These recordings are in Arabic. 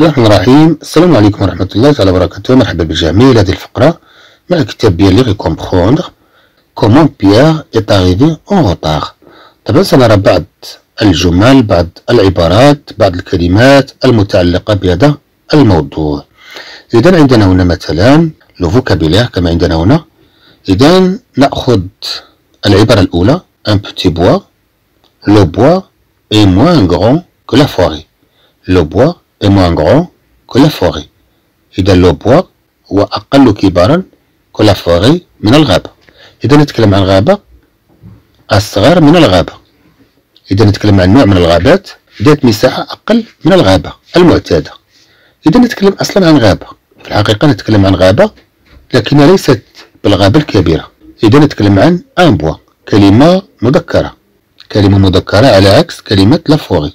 بسم الله الرحمن الرحيم. السلام عليكم ورحمة الله تعالى وبركاته. مرحبا بالجميع هذه الفقرة. مع كتاب ديال lire et comprendre comment Pierre est arrivé en retard طبعا سنرى بعض الجمل بعض العبارات بعض الكلمات المتعلقة بهذا الموضوع. إذا عندنا هنا مثلا le vocabulaire كما عندنا هنا. إذا نأخذ العبارة الأولى un petit bois لو بوا est moins grand que la forêt. Le bois est moins grand que. إذا لو بوا هو أقل كبارا que la من الغابة. إذا نتكلم عن غابة أصغر من الغابة. إذا نتكلم عن نوع من الغابات ذات مساحة أقل من الغابة المعتادة. إذا نتكلم أصلا عن غابة. في الحقيقة نتكلم عن غابة لكنها ليست بالغابة الكبيرة. إذا نتكلم عن un bois كلمة مذكرة. كلمة مذكرة على عكس كلمة la forêt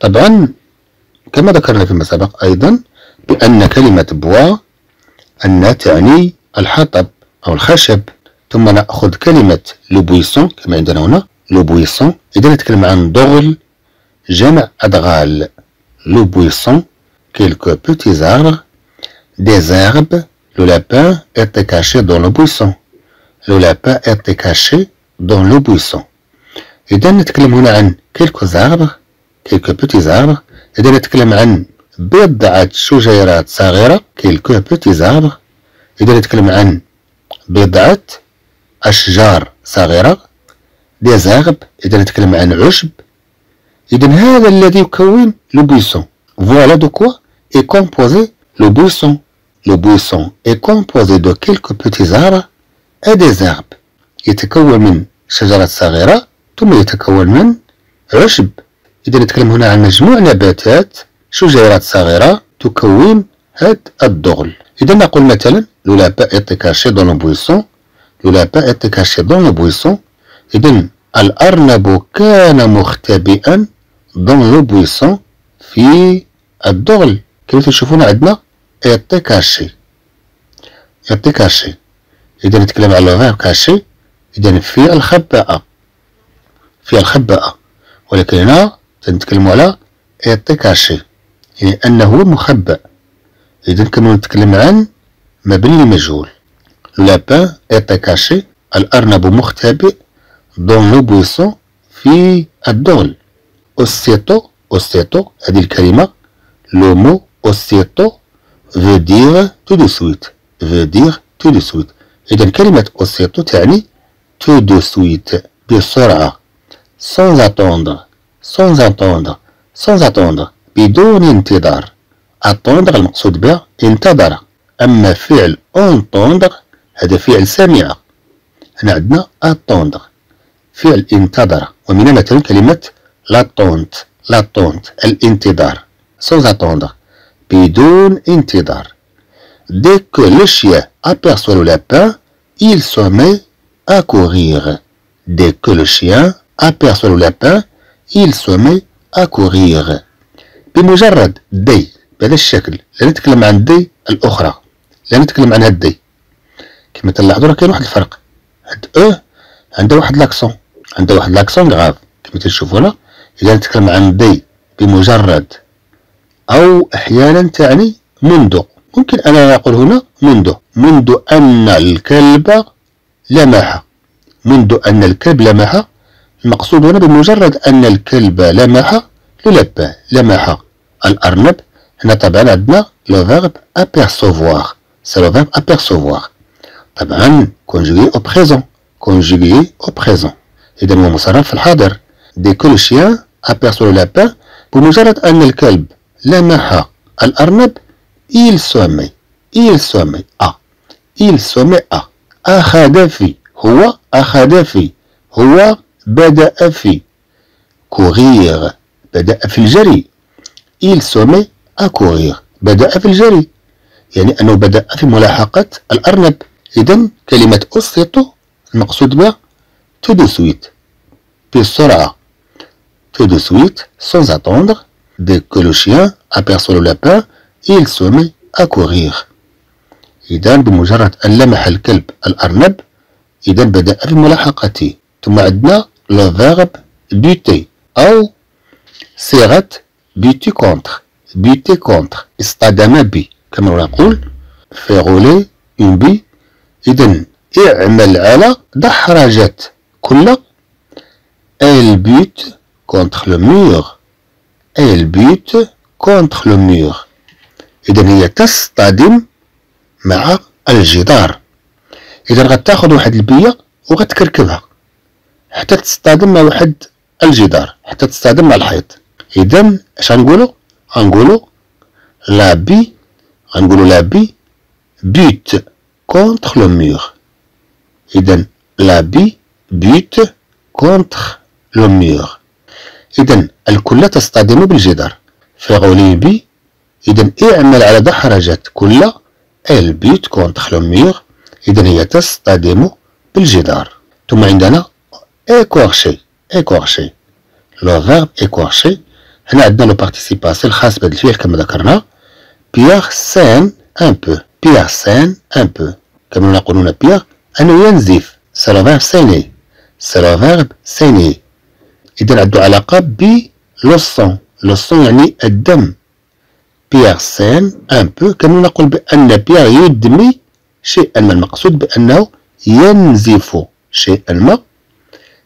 طبعا كما ذكرنا فيما سبق أيضا بأن كلمة bois أنها تعني الحطب أو الخشب. ثم نأخذ كلمة le buisson كما عندنا هنا. le buisson إذا نتكلم عن دغل جمع أدغال le buisson quelques petits arbres des herbes le lapin était caché dans le buisson. Le lapin était caché dans le buisson. إذا نتكلم هنا عن quelques arbres quelques petits arbres إذا نتكلم عن بضعة شجيرات صغيرة quelques petits arbres إذا نتكلم عن بضعة أشجار صغيرة des herbes إذا نتكلم عن عشب إذا هذا الذي يكون le buisson voilà de quoi est composé le buisson le buisson est composé de quelques petits arbres et des herbes يتكون من شجرات صغيرة ثم يتكون من عشب إذا نتكلم هنا عن مجموع نباتات شجيرات صغيرة تكون هذا الدغل. إذا نقول مثلا le lapin était caché dans buisson le lapin était caché dans buisson إذا الأرنب كان مختبئا dans le buisson في الدغل. كما تشوفون عندنا؟ était caché était caché إذا نتكلم على le cacher إذا في الخبأة في الخبأة ولكن هنا تنتكلم على était caché يعني أنه مخبأ. إذا كما نتكلم عن مبني مجهول lapin était caché الأرنب مختبئ دون لو بويسون في الدغل أوسيتو أوسيتو هذه الكلمة. لو مو أوسيتو veut dire tout de suite. veut dire tout de suite. إذا كلمة أوسيتو تعني tout de suite بسرعة sans attendre. sans attendre sans attendre بدون انتظار attendre المقصود به انتظر أما فعل entendre هذا فعل سمع هنا عندنا attendre فعل انتظر ومن مثلا كلمة l'attente l'attente الانتظار sans attendre بدون انتظار dès que le chien aperçoit le lapin il se met à courir dès que le chien aperçoit le lapin il se met à courir. بمجرد دي بهذا الشكل. لا نتكلم عن دي الأخرى. لا نتكلم عن هاد دي كما تلاحظوا راه كاين واحد الفرق. هاد أو عندها واحد لاكسون عندها واحد لاكسون غاف كما تشوفوا هنا إذا نتكلم عن دي بمجرد أو أحيانا تعني منذ. ممكن أنا أقول هنا منذ. منذ أن الكلب لمح. منذ أن الكلب لمح. المقصود هنا بمجرد أن الكلب لمح الكلب لمح الأرنب هنا طبعا عندنا le verbe apercevoir. c'est le verbe apercevoir. طبعا conjugué au présent conjugué au présent إذا هو مصرف في الحاضر. dès qu'il aperçoit le lapin بمجرد أن الكلب لمح الأرنب il met. Il met à. Il met à. أخذ في هو أخذ في هو بدأ في courir بدأ في الجري. il se met à courir بدأ في الجري. يعني أنه بدأ في ملاحقة الأرنب. إذا كلمة أوسيتو المقصود بها tout de suite. بسرعة. Tout de suite sans attendre. Dès que le chien aperçoit le lapin il se met à courir إذا بمجرد أن لمح الكلب الأرنب إذا بدأ في ملاحقته ثم عندنا le verbe buter أو صيغة buter contre buter contre. اصطدم ب كما نقول fait rouler une bille إذا اعمل على دحرجة كلة elle bute contre le mur. Elle bute contre le إذا هي تصطدم مع الجدار إذا غتاخد واحد البية وغتكركبها حتى تصطدم مع واحد الجدار حتى تصطدم مع الحيط. إذا اش غنقولو؟ غنقولو la bille غنقولو la bille bute contre le mur إذا la bille bute contre le mur إذا الكلة تصطدم بالجدار. fait rouler bille. إذا اعمل على دحرجة كلة elle bute contre le mur إذا هي تصطدم بالجدار. ثم عندنا écorcher écorcher le verbe écorcher هنا عندنا le participe passé الخاص بهذا الفعل كما ذكرنا. Pierre saigne un peu Pierre saigne un peu كما نقولون بيير أنه ينزف c'est le verbe saigner c'est le verbe saigner إذا عنده علاقة ب le sang le sang يعني الدم. Pierre saigne un peu كما نقول بأن بيير يدمي شيئا. ما المقصود بأنه ينزف شيئا ما.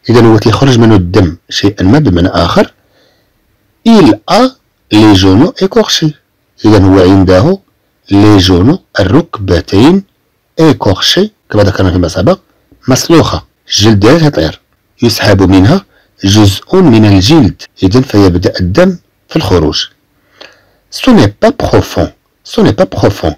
إذا هو كيخرج منه الدم شيئا ما بمعنى آخر. il a les genoux écorchés إذا هو عنده les genoux الركبتين écorchés كما ذكرنا فيما سبق مسلوخة. الجلد ديالها طير يسحب منها جزء من الجلد. إذا فيبدأ الدم في الخروج. Ce n'est pas profond. Ce n'est pas profond.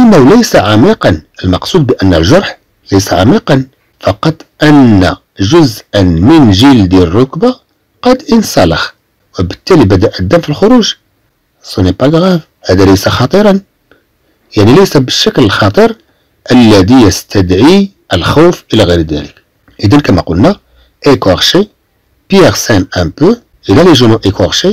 إنه ليس عميقا. المقصود بأن الجرح ليس عميقا. فقط أن جزءا من جلد الركبة قد انسلخ وبالتالي بدأ الدم في الخروج. سوني با غاف هذا ليس خطيرا. يعني ليس بالشكل الخطير الذي يستدعي الخوف إلى غير ذلك. إذا كما قلنا écorché سان ان بو إلى لي جونو écorché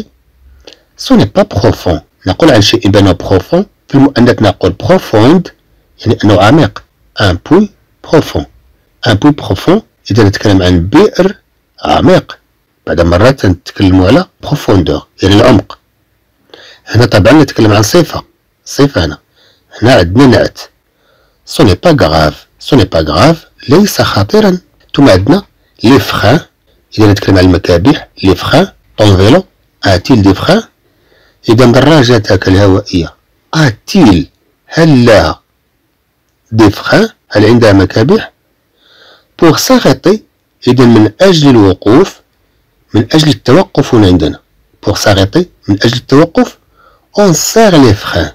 سو ني با بروفون نقول عن شيء بأنه profond في المؤنث نقول profonde يعني أنه عميق. un puits profond un puits profond إذا نتكلم عن بئر عميق. بعد مرات نتكلم على profondeur يعني العمق. هنا طبعا نتكلم عن صفة. صفة هنا. هنا عندنا نعت. ce n'est pas grave ce n'est pas grave ليس خطيرا. ثم عندنا les freins إذا نتكلم عن المكابح les freins ton vélo a-t-il des freins إذا دراجتك الهوائية. a-t-il هل لها des freins هل عندها مكابح pour s'arrêter إذا من أجل الوقوف من أجل التوقف هنا عندنا pour s'arrêter من أجل التوقف on serre les freins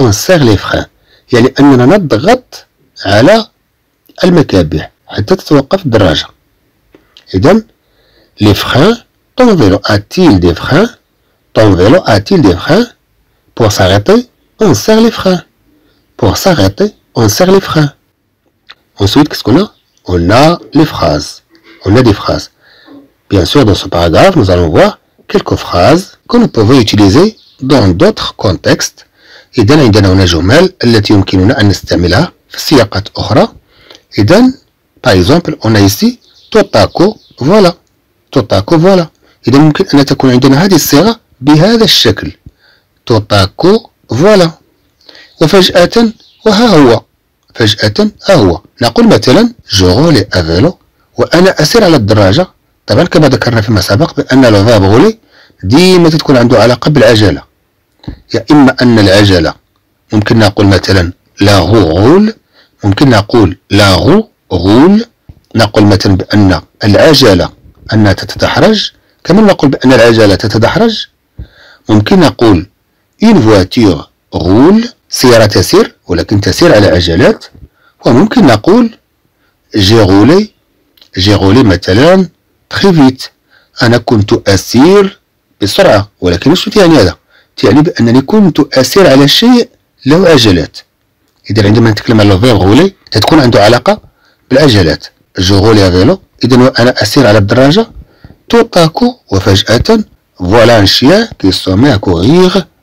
on serre les freins يعني أننا نضغط على المكابح حتى تتوقف الدراجة إذا les freins ton vélo a-t-il des freins? Ton vélo a-t-il des freins? Pour s'arrêter, on serre les freins. Pour s'arrêter, on serre les freins. Ensuite, qu'est-ce On a les phrases. On a des phrases. Bien sûr, dans ce paragraphe, nous allons voir quelques phrases que nous pouvons utiliser dans d'autres contextes إذا عندنا هنا جمل التي يمكننا أن نستعملها في سياقات أخرى إذا par exemple on a ici توتاكو فوالا توتاكو فوالا إذا ممكن أن تكون عندنا هذه الصيغة بهذا الشكل توتاكو فوالا وفجأة وها هو فجأة ها هو. نقول مثلا je roulais à vélo وأنا أسير على الدراجة. طبعا كما ذكرنا فيما سبق بأن le verbe rouler ديما تكون عنده علاقة بالعجلة. يا إما أن العجلة ممكن نقول مثلا لا غول ممكن نقول لا غو غول. نقول مثلا بأن العجلة أنها تتدحرج. كما نقول بأن العجلة تتدحرج. ممكن نقول une voiture roule. سيارة تسير ولكن تسير على عجلات. وممكن نقول j'ai roulé j'ai roulé مثلا très vite أنا كنت أسير بسرعة ولكن شو يعني هذا؟ تعني بأنني كنت أسير على شيء له عجلات. إذا عندما نتكلم على verbe rouler تكون عنده علاقة بالعجلات. je roulais à vélo إذا أنا أسير على الدراجة. tout à coup وفجأة voilà un chien qui se met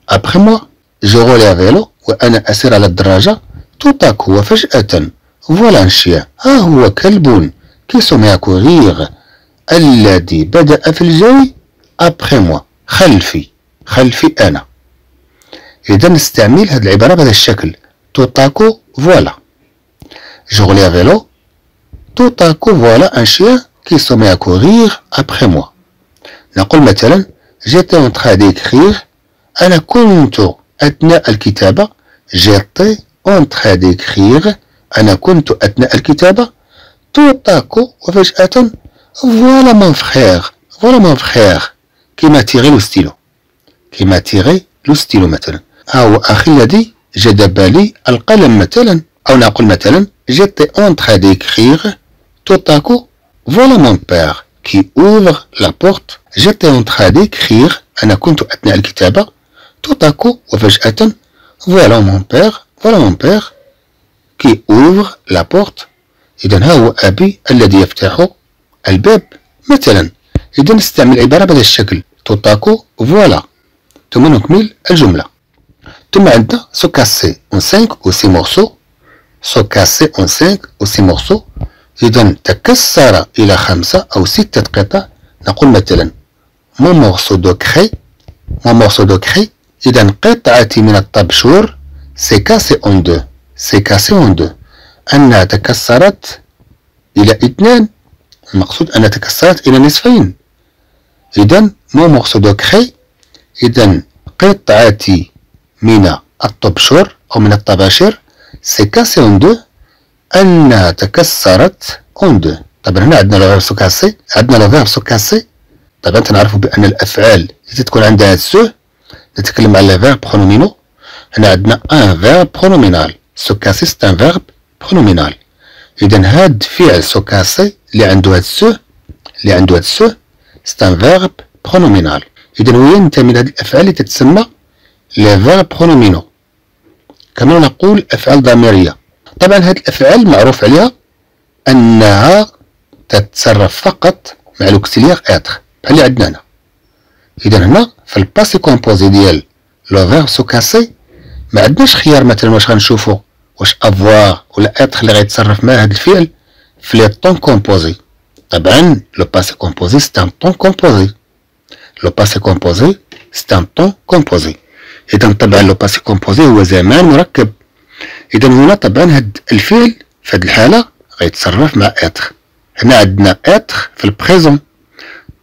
après moi je roulais à vélo. وأنا أسير على الدراجة tout à coup وفجأة. voilà un chien ها هو كلب qui courir الذي بدأ في الجري après moi خلفي خلفي أنا. إذا نستعمل هذه العبارة بهذا الشكل tout à coup voilà un chien qui se met à courir après moi نقول مثلا en train d'écrire أنا كنت أثناء الكتابة j'étais en train d'écrire أنا كنت أثناء الكتابة. tout à coup وفجأة voilà mon frère voilà mon frère qui m'a tiré le stylo. qui m'a tiré le stylo مثلا. أو أخي الذي جذب لي القلم مثلا. أو نقول مثلا j'étais en train d'écrire tout à coup voilà mon père qui ouvre la porte j'étais en train d'écrire أنا كنت أثناء الكتابة. Tout à coup وفجأة voilà mon père voilà mon père qui ouvre la porte. إذا ها هو أبي الذي يفتح الباب. مثلا إذا نستعمل العبارة بهذا الشكل. Coup voilà. ثم نكمل الجملة. ثم عندنا se casser en 5 ou 6 morceaux. Se casser en 5 ou 6 morceaux. إذا تكسر إلى خمسة أو ستة قطع. نقول مثلا mon morceau de craie mon morceau de craie إذا قطعتي من الطبشور s'est cassé en deux. s'est cassé en deux. أنها تكسرت إلى اثنان المقصود أنها تكسرت إلى نصفين. إذا mon morceau de craie إذا قطعتي من الطبشور أو من الطباشير s'est cassé en deux. أنها تكسرت en deux. طبعا هنا عندنا le verbe se casser عندنا le verbe se casser طبعا تنعرفوا بأن الأفعال اللي تكون عندها se نتكلم على verbes pronominaux هنا عندنا un verbe pronominal se casser c'est un verbe pronominal إذا هاد فعل se casser اللي عنده هاد se اللي عنده هاد se c'est un verbe pronominal إذا هو ينتمي من هاد الأفعال اللي تتسمى؟ les verbes pronominaux كما نقول أفعال ضميرية. طبعا هذه الأفعال معروف عليها أنها تتصرف فقط مع l'auxiliaire être بحال اللي عندنا هنا. إذا هنا في ال passé composé ديال le verbe se casser ما عندناش خيار مثلا واش غنشوفو واش avoir ولا être اللي غيتصرف مع هذا الفعل في les temps composés طبعا le passé composé c'est un temps composé le passé composé c'est un temps composé إذا طبعا le passé composé هو زمان مركب إذا هنا طبعا هاد الفعل في هاد الحالة غيتصرف مع être هنا عندنا être في ال présent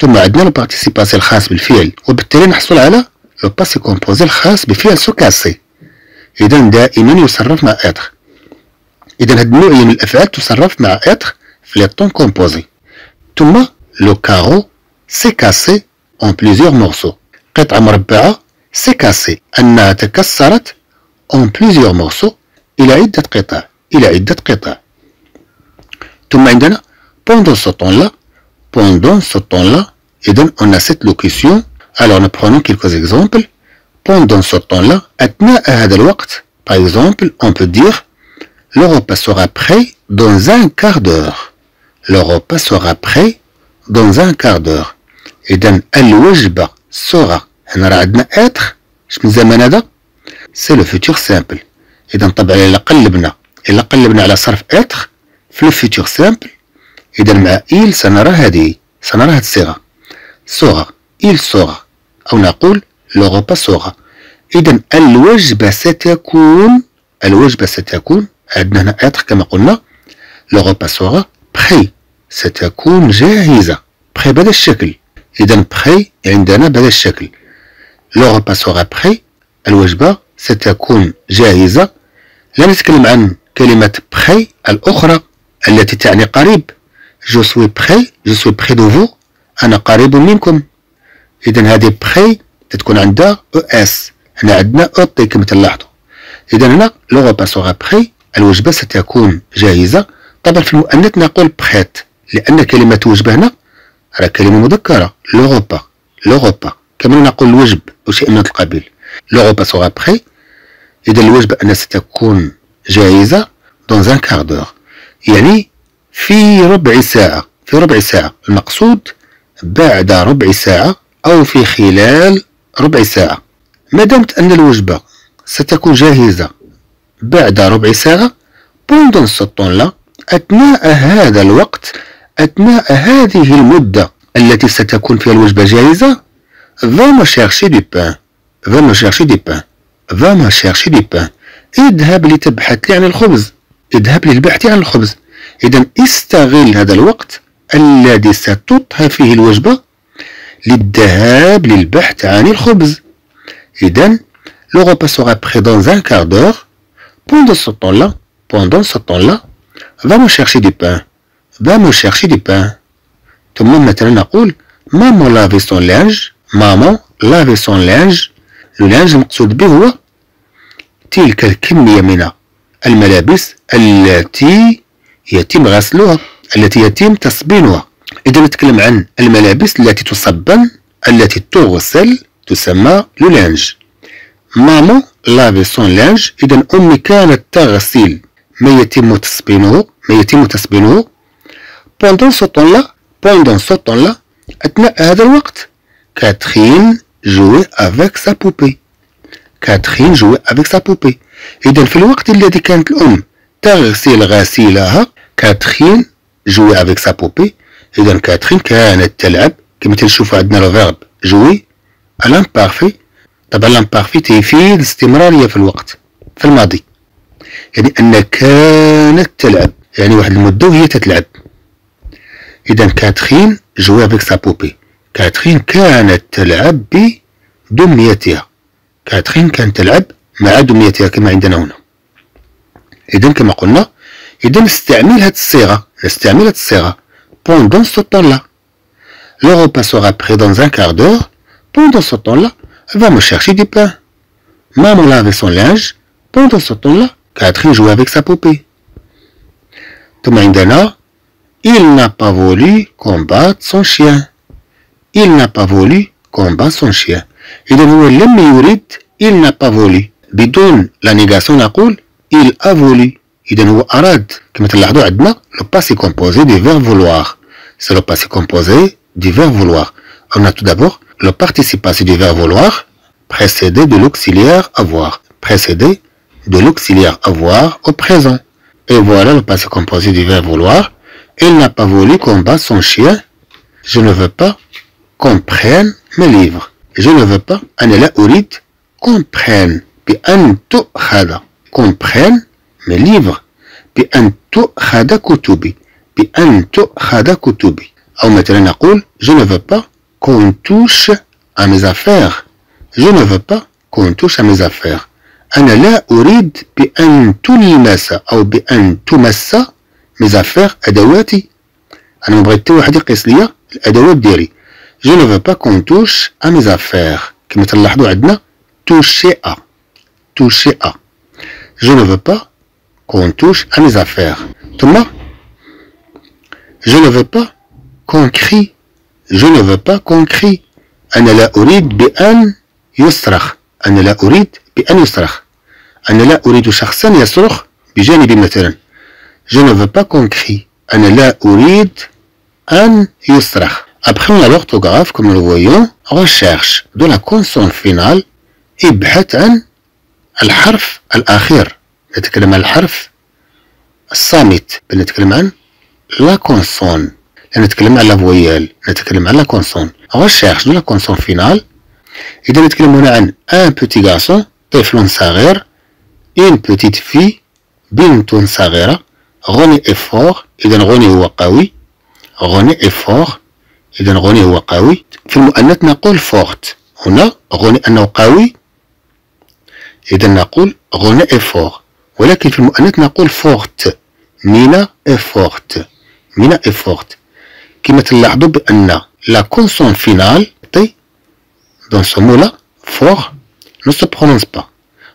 ثم عندنا le participe passé الخاص بالفعل وبالتالي نحصل على le passé composé الخاص بفعل se casser إذا دائما يصرف مع être إذا هاد النوعية من الأفعال تصرف مع être في les temps composés ثم le carreau s'est cassé en plusieurs morceaux قطعة مربعة s'est cassé أنها تكسرت en plusieurs morceaux إلى عدة قطع إلى عدة قطع. ثم عندنا pendant ce temps-là pendant ce temps-là إذا on a cette locution alors nous prenons quelques exemples pendant ce temps-là أثناء هذا الوقت par exemple on peut dire le repas sera prêt dans un quart d'heure le repas sera prêt dans un quart d'heure إذا الوجبة sera هنا راه عندنا être اش من زمان هذا سي لو فيتور سامبل اذا طبعا الا قلبنا الا قلبنا على صرف اتر في لو فيتور سامبل اذا مع il سنرى هذه سنرى هذه الصيغة. sera il sera أو نقول le repas sera اذا الوجبه ستكون الوجبه ستكون عندنا هنا être كما قلنا le repas sera prêt ستكون جاهزة. بخي بهذا الشكل. اذا بخي عندنا بهذا الشكل. le repas sera prêt الوجبه ستكون جاهزة. لا نتكلم عن كلمة بخي الأخرى التي تعني قريب. je suis près je suis près de vous أنا قريب منكم. إذا هذه بخي تتكون عندها un s هنا عندنا un t كما تلاحظوا. إذا هنا le repas sera prêt الوجبة ستكون جاهزة. طبعا في المؤنث نقول prête لأن كلمة وجبة هنا راه كلمة مذكرة. لو غوبا لو غوبا كما نقول الوجب أو شيء من القبيل. لو غوبا سوغا بخي إذا الوجبة أنها ستكون جاهزة دون ان كار دور يعني في ربع ساعة في ربع ساعة. المقصود بعد ربع ساعة أو في خلال ربع ساعة. ما دامت أن الوجبة ستكون جاهزة بعد ربع ساعة؟ بوندون سطون لا. أثناء هذا الوقت أثناء هذه المدة التي ستكون فيها الوجبة جاهزة du pain. Va me chercher du pain. Va me chercher du pain. اذهب لتبحث لي عن الخبز. اذهب للبحث عن الخبز. إذا استغل هذا الوقت الذي ستطهى فيه الوجبة للذهاب للبحث عن الخبز. إذا le repas sera prêt dans un quart d'heure pendant ce temps-là pendant ce temps-là va me chercher du pain va me chercher du pain ثم مثلا نقول maman lavait son linge maman lavait son linge le linge المقصود به هو تلك الكمية من الملابس التي يتم غسلها التي يتم تصبينها إذا نتكلم عن الملابس التي تصبن التي تغسل تسمى le linge maman lavait son linge إذا أمي كانت تغسل ما يتم تصبينه ما يتم تصبينه pendant ce temps-là pendant ce temps-là أثناء هذا الوقت Catherine jouait avec sa poupée Catherine jouait avec sa poupée إذا في الوقت الذي كانت الأم تغسل غسيلها Catherine jouait avec sa poupée إذا كاترين كانت تلعب كما تنشوفوا عندنا le verbe jouer à l'imparfait طبعا l'imparfait تيفيد الاستمرارية في الوقت في الماضي يعني أن كانت تلعب يعني واحد المدة وهي تتلعب إذا Catherine jouait avec sa poupée كاترين كانت تلعب بدميتها كاترين كانت تلعب مع دميتها كما عندنا هنا إذا كما قلنا إذا نستعمل هذه الصيغة نستعمل هذه الصيغة pendant ce temps-là le repas sera prêt dans un quart d'heure pendant ce temps-là va me chercher du pain maman lavait son linge pendant ce temps-là Catherine jouait avec sa poupée ثم عندنا il n'a pas voulu combattre son chien il n'a pas voulu combattre son chien إذا هو لم يريد il n'a pas voulu بدون لا نيغاسيون نقول il a voulu Et de nouveau arad. Le passé composé du verbe vouloir. C'est le passé composé du verbe vouloir. On a tout d'abord le participe du verbe vouloir précédé de l'auxiliaire avoir. Précédé de l'auxiliaire avoir au présent. Et voilà le passé composé du verbe vouloir. Il n'a pas voulu qu'on bat son chien. Je ne veux pas qu'on prenne mes livres. Je ne veux pas, anela qu'on prenne. Puis prenne mes livres بأن تؤخذ كتبي بأن تؤخذ كتبي أو مثلا نقول je ne veux pas qu'on touche à mes affaires je ne veux pas qu'on touche à mes affaires أنا لا أريد بأن تلمس أو بأن تمس mes affaires أدواتي أنا ما بغيت واحد يقيس ليا الأدوات ديالي je ne veux pas qu'on touche à mes affaires كما تلاحظوا عندنا توشي ا توشي ا جو نو فو با qu'on touche à mes affaires ثم je ne veux pas qu'on crie je ne veux pas qu'on crie أنا لا أريد بأن يصرخ أنا لا أريد بأن يصرخ أنا لا أريد شخصا يصرخ بجانبي مثلا je ne veux pas qu'on crie أنا لا أريد أن يصرخ Après on a l'orthographe comme nous le voyons recherche de la consonne finale ابحث عن الحرف الأخير نتكلم عن الحرف الصامت. نتكلم عن la consonne نتكلم على voyelle نتكلم على consonne de la consonne finale. إذا نتكلم هنا عن un petit garçon طفل صغير. Une petite fille بنت صغيرة. René est fort إذا René هو قوي. René est fort إذا René هو قوي. في المؤنث نقول forte هنا René أنه قوي. إذا نقول René est fort ولكن في المؤنث نقول forte Mina est forte Mina est forte كما تلاحظوا بأن la consonne finale T dans ce là fort ne se prononce pas.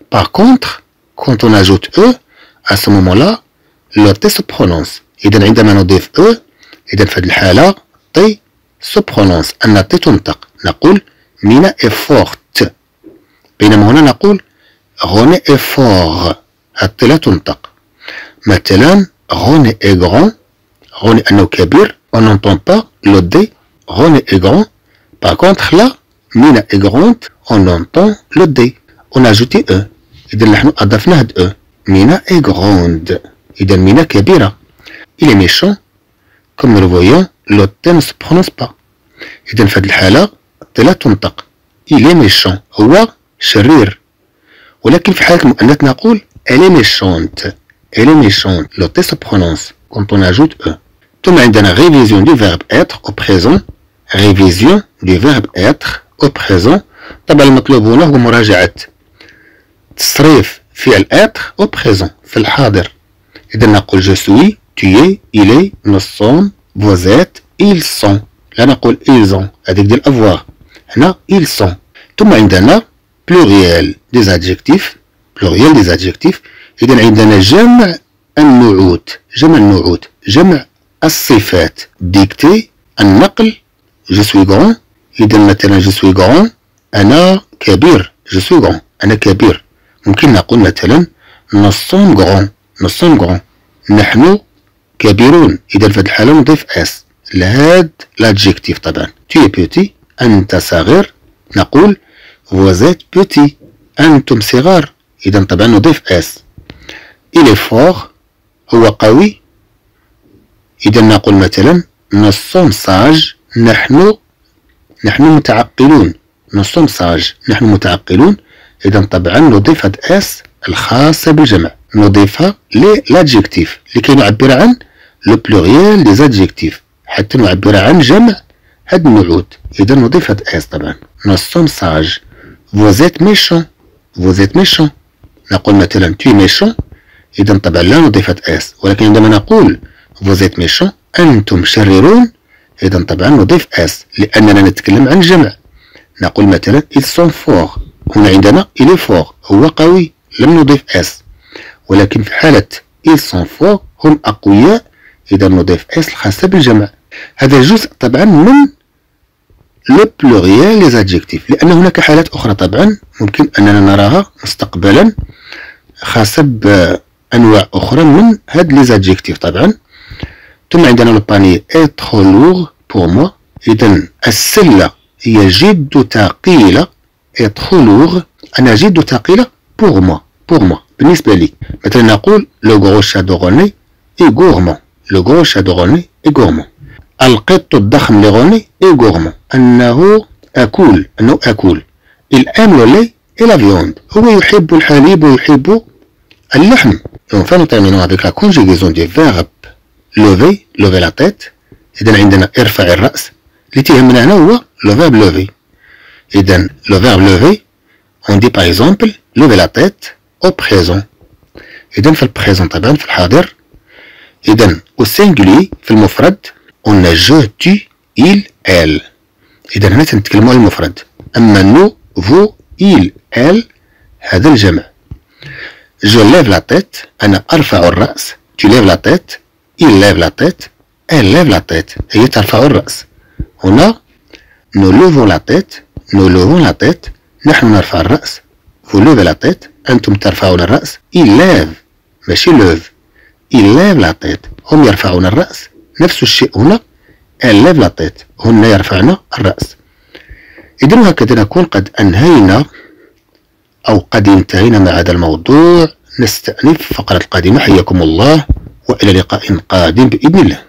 Par contre, quand on ajoute E, à ce moment-là, le T se. إذا عندما نضيف E, إذا في هذه الحالة T se prononce. أن T تنطق. نقول Mina est forte. بينما هنا نقول René est fort. ال T لا تنطق. مثلا René est grand René انه كبير on entend pas le D René est grand par contre là Mina est grande on entend le D on a ajouté E اذا نحن أضفنا هاد E Mina est grande اذا Mina كبيرة Il est méchant comme nous le T ne se prononce pas اذا في هاد الحالة ال T لا تنطق. Il est méchant هو شرير. ولكن في حالة المؤنث نقول elle est méchante elle est méchante le T se prononce quand on ajoute E ثم عندنا révision du verbe être au présent révision du verbe être au présent طبعا المطلوب هنا هو مراجعة تصريف فعل être au présent في الحاضر إذا نقول je suis tu es il est nous sommes vous êtes ils sont لا نقول ils ont هذيك ديال avoir هنا ils sont ثم عندنا pluriel des adjectifs pluriel des adjectifs. إذا عندنا جمع النعوت. جمع النعوت. جمع الصفات. ديكتي النقل. je suis grand إذا مثلا je suis grand أنا كبير. je suis grand أنا كبير. ممكن نقول مثلا nous sommes grands nous sommes grands نحن كبيرون. إذا في هذه الحالة نضيف S لهاد l'adjectif طبعا. tu es petit أنت صغير. نقول vous êtes petits أنتم صغار. إذا طبعا نضيف S. il est fort هو قوي. إذا نقول مثلا nous sommes sages نحن نحن متعقلون. nous sommes sages نحن متعقلون. إذا طبعا نضيف هاد S الخاصة بالجمع. نضيفها ل l'adjectif لكي نعبر عن le pluriel des adjectifs حتى نعبر عن جمع هاد النعوت. إذا نضيف هاد S طبعا. nous sommes sages vous êtes méchants vous êtes méchants نقول مثلا tu es méchant إذا طبعا لا نضيف S ولكن عندما نقول vous êtes méchants أنتم شريرون إذا طبعا نضيف S لأننا نتكلم عن جمع نقول مثلا ils sont forts. هنا عندنا il est fort هو قوي لم نضيف S. ولكن في حالة ils sont forts هم أقوياء إذا نضيف S الخاصة بالجمع. هذا جزء طبعا من le pluriel les adjectifs لأن هناك حالات أخرى طبعا ممكن أننا نراها مستقبلا خاصة بأنواع أخرى من هاد les adjectifs طبعا. ثم عندنا le panier est lourd pour moi إذا السلة هي جد ثقيلة اي لوغ أنا جد ثقيلة pour moi pour moi بالنسبة لي. مثلا نقول le gros chat de René est gourmand le gros chat de René est gourmand القط الضخم ل René est gourmand أنه أكول أنه أكول il aime le lait et la viande هو يحب الحليب ويحب اللحم Donc, nous terminons avec la conjugaison du verbe lever, lever la tête. إذا عندنا ارفع الرأس اللي تيهمنا هنا هو le verbe lever. إذا le verbe lever on dit par exemple lever la tête au présent. إذا في ال présent طبعا في الحاضر. au singulier في المفرد a je, tu, il, elle. إذا هنا تنتكلموا على المفرد. أما nous vous ils elles هذا الجمع. je lève la tête أنا أرفع الرأس. Tu lèves la tête il lève la tête elle lève la tête. هي ترفع الرأس. هنا nous levons la tête nous levons la tête. نحن نرفع الرأس. Vous levez la tête أنتم ترفعون الرأس. Il lève. ماشي lève. Il lève la tête. هم يرفعون الرأس. نفس الشيء هنا elle lève la tête هن يرفعن الرأس. إذن هكذا نكون قد أنهينا أو قد انتهينا مع هذا الموضوع. نستأنف الفقرة القادمة. حياكم الله وإلى لقاء قادم بإذن الله.